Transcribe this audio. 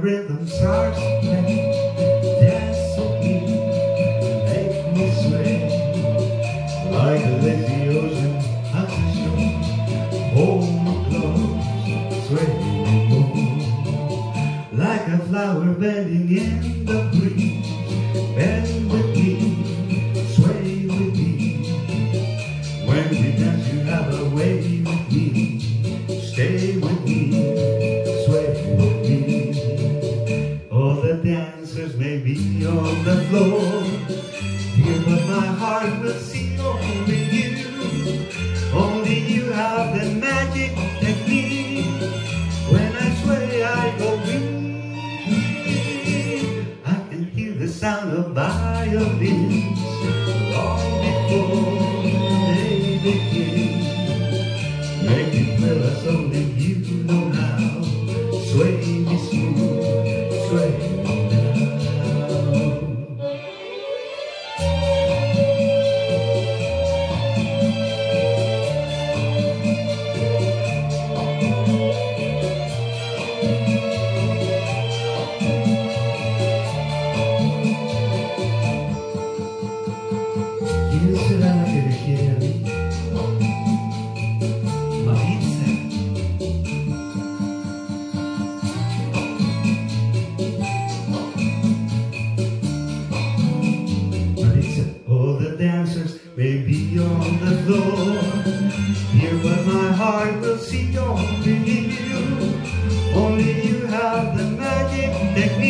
rhythm starts play, dance with make me sway like a lazy ocean at the shore. Hold me close, sway me more, like a flower bending in the breeze. Be on the floor, dear, but my heart will see only you. Only you have the magic technique. When I sway, I go weak. I can hear the sound of violins long before they begin. Make me feel as only you know how. Sway All the dancers may be on the floor. Here, but my heart will see only you. Only you have the magic technique.